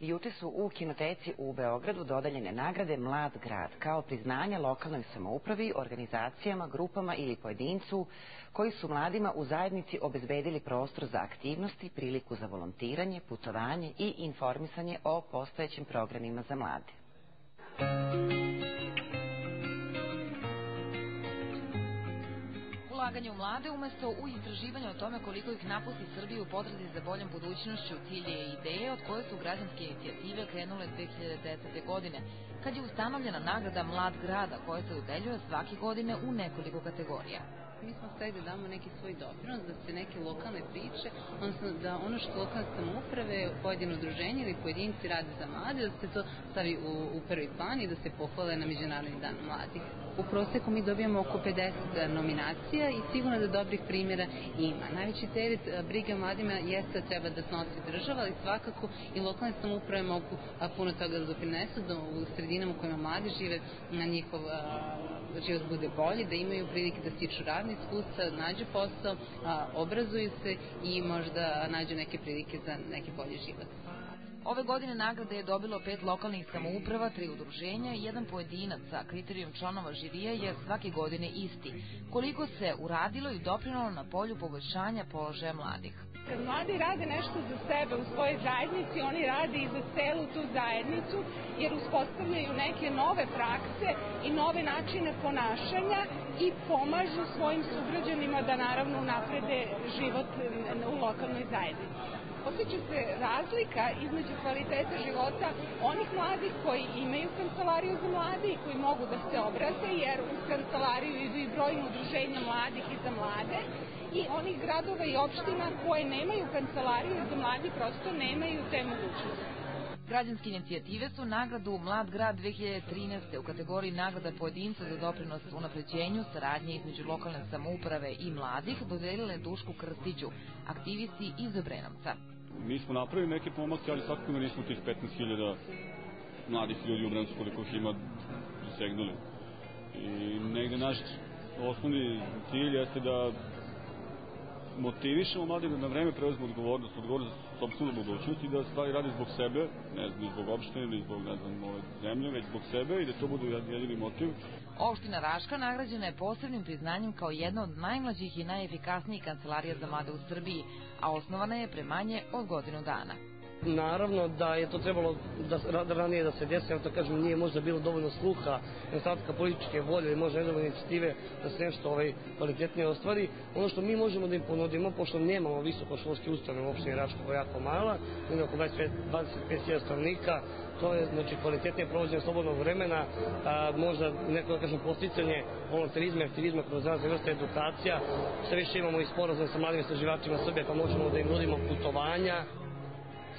Juče su u kinoteci u Beogradu dodaljene nagrade Mlad grad kao priznanje lokalnoj samoupravi, organizacijama, grupama ili pojedincu koji su mladima u zajednici obezbedili prostor za aktivnosti, priliku za volontiranje, putovanje i informisanje o postojećim programima za mlade. Ulaganje u mlade umesto u istraživanje o tome koliko ih napusti Srbiju u potrazi za boljom budućnošću, cilje i ideje od koje su građanske inicijative krenule 2010. godine, kad je ustanovljena nagrada Mlad grada koja se udeljuje svake godine u nekoliko kategorija mi smo stavili da damo neki svoj doprinos, da se neke lokalne priče, odnosno da ono što lokalne samouprave, pojedino udruženje ili pojedinci rade za mlade, da se to stavi u, u prvi plan i da se pohvale na Međunarodni dan mladih. U proseku mi dobijamo oko 50 nominacija i sigurno da dobrih primjera ima. Najveći teret brige mladima jeste da treba da snosi država, ali svakako i lokalne samouprave mogu puno toga da doprinesu da u sredinama u kojima mladi žive na njihov život bude bolji, da imaju prilike da stiču radne iskustva, da nađu posao, obrazuju se i možda nađu neke prilike za neki bolji život. Ove godine nagrade je dobilo pet lokalnih samouprava, tri udruženja i jedan pojedinac, a kriterijum članova žirija je svake godine isti. Koliko se uradilo i doprinalo na polju poboljšanja položaja mladih. Kad mladi rade nešto za sebe u svojoj zajednici, oni rade i za celu tu zajednicu, jer uspostavljaju neke nove prakse i nove načine ponašanja i pomažu svojim sugrađanima da naravno naprede život u lokalnoj zajednici osjeća se razlika između kvaliteta života onih mladih koji imaju kancelariju za mlade i koji mogu da se obrate, jer u kancelariju idu i brojno udruženja mladih i za mlade, i onih gradova i opština koje nemaju kancelariju za mladi prosto nemaju te mogućnosti. Građanske inicijative su nagradu Mlad grad 2013. u kategoriji nagrada pojedinca za doprinos unapređenju saradnje između lokalne samouprave i mladih dodelile Dušku Krstiću, aktivisti iz Obrenovca. Mi smo napravili neke pomake, ali svakako nismo tih 15.000 mladih ljudi u Obrenovcu koliko ih ima dosegnuli. I negde naš osnovni cilj jeste da motivišemo mlade da na vreme preuzmu odgovornost, odgovornost za sobstvenu budućnost i da stvari radi zbog sebe, ne znam, zbog opštine, ni zbog, ne znam, ove zemlje, već zbog sebe i da to bude jedini motiv. Opština Raška nagrađena je posebnim priznanjem kao jedna od najmlađih i najefikasnijih kancelarija za mlade u Srbiji, a osnovana je pre manje od godinu dana. Naravno da je to trebalo da, da ranije da se desi, ali to kažem nije možda bilo dovoljno sluha, nedostatka političke volje i možda nedovoljne inicijative da se nešto ovaj, kvalitetnije ostvari. Ono što mi možemo da im ponudimo, pošto nemamo visokoškolske ustanove u opštini Raška koja je jako mala, ima oko 25.000 stanovnika, to je znači kvalitetnije provođenje slobodnog vremena, a, možda neko da kažem posticanje volontarizma i aktivizma kroz razne vrste edukacija. Sve više imamo i sporazum sa mladim istraživačima Srbije pa možemo da im nudimo putovanja,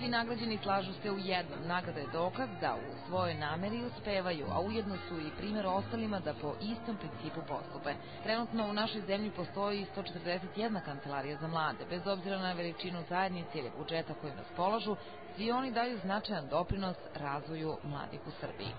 Svi nagrađeni slažu se u jednom. Nagrada je dokaz da u svojoj nameri uspevaju, a ujedno su i primjer ostalima da po istom principu postupe. Trenutno u našoj zemlji postoji 141 kancelarija za mlade. Bez obzira na veličinu zajednice ili budžeta kojim raspolažu, svi oni daju značajan doprinos razvoju mladih u Srbiji.